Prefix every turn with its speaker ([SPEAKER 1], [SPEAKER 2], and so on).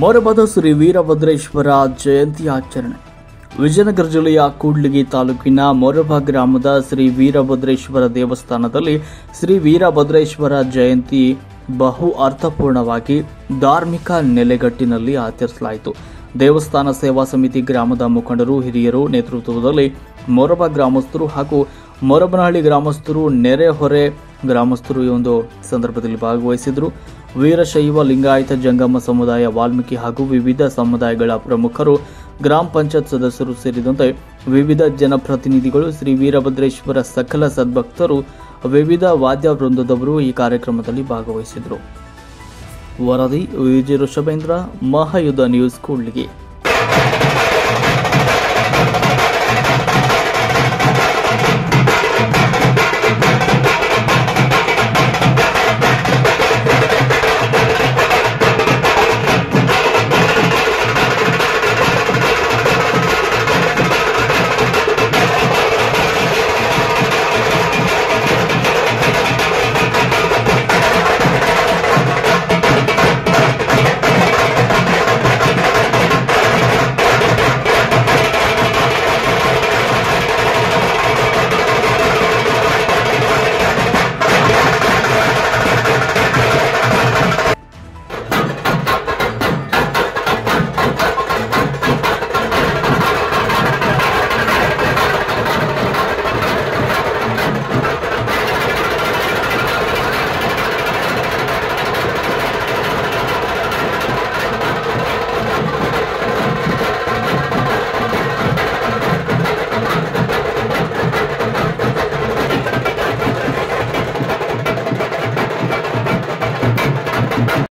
[SPEAKER 1] ಮೊರಬದ ಶ್ರೀ ವೀರಭದ್ರೇಶ್ವರ ಜಯಂತಿ ಆಚರಣೆ ವಿಜಯನಗರ ಜಿಲ್ಲೆಯ ಕೂಡ್ಲಿಗಿ ತಾಲೂಕಿನ ಮೊರಬ ಗ್ರಾಮದ ಶ್ರೀ ವೀರಭದ್ರೇಶ್ವರ ದೇವಸ್ಥಾನದಲ್ಲಿ ಶ್ರೀ ವೀರಭದ್ರೇಶ್ವರ ಜಯಂತಿ ಬಹು ಅರ್ಥಪೂರ್ಣವಾಗಿ ಧಾರ್ಮಿಕ ನೆಲೆಗಟ್ಟಿನಲ್ಲಿ ಆಚರಿಸಲಾಯಿತು. ದೇವಸ್ಥಾನ ಸೇವಾ ಸಮಿತಿ ಗ್ರಾಮದ ಮುಖಂಡರು, ಹಿರಿಯರು ನೇತೃತ್ವದಲ್ಲಿ ಮೊರಬ ಗ್ರಾಮಸ್ಥರು ಹಾಗೂ ಮೊರಬನಹಳ್ಳಿ ಗ್ರಾಮಸ್ಥರು ನೆರೆಹೊರೆ ಗ್ರಾಮಸ್ಥರು ಈ ಒಂದು ಸಂದರ್ಭದಲ್ಲಿ ಭಾಗವಹಿಸಿದರು. ವೀರಶೈವ ಲಿಂಗಾಯತ ಜಂಗಮ ಸಮುದಾಯ, ವಾಲ್ಮೀಕಿ ಹಾಗೂ ವಿವಿಧ ಸಮುದಾಯಗಳ ಪ್ರಮುಖರು, ಗ್ರಾಮ ಪಂಚಾಯತ್ ಸದಸ್ಯರು ಸೇರಿದಂತೆ ವಿವಿಧ ಜನಪ್ರತಿನಿಧಿಗಳು ಶ್ರೀ ವೀರಭದ್ರೇಶ್ವರ ಸಕಲ ಸದ್ಭಕ್ತರು, ವಿವಿಧ ವಾದ್ಯ ವೃಂದದವರು ಈ ಕಾರ್ಯಕ್ರಮದಲ್ಲಿ ಭಾಗವಹಿಸಿದರು. ವರದಿ ವಿಜಯ ಋಷಭೇಂದ್ರ ಮಹಾಯುದ್ಧ ನ್ಯೂಸ್, ಕೂಡ್ಲಿಗೆ.